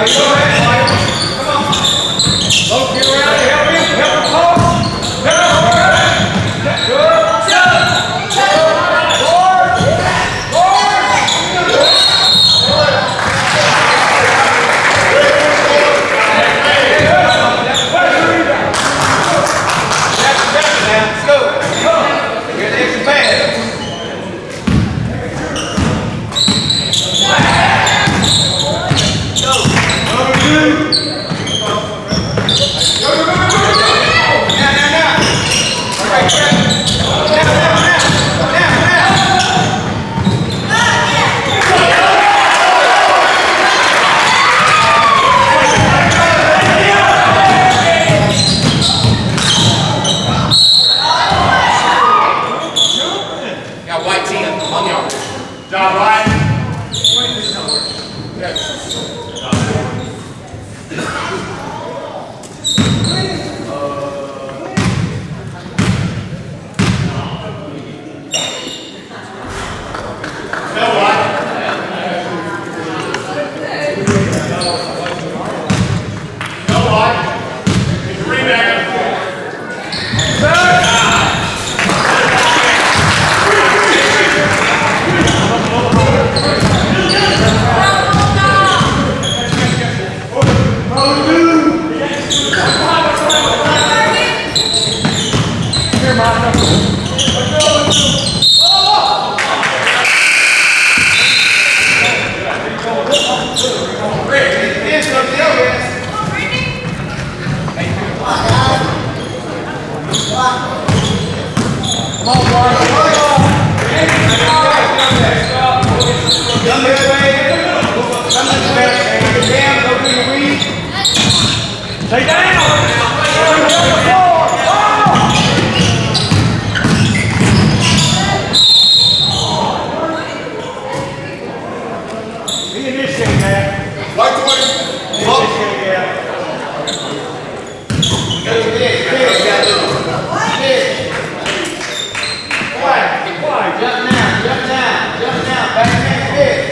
Ahí lo ves. Stay Amen.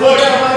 Koş.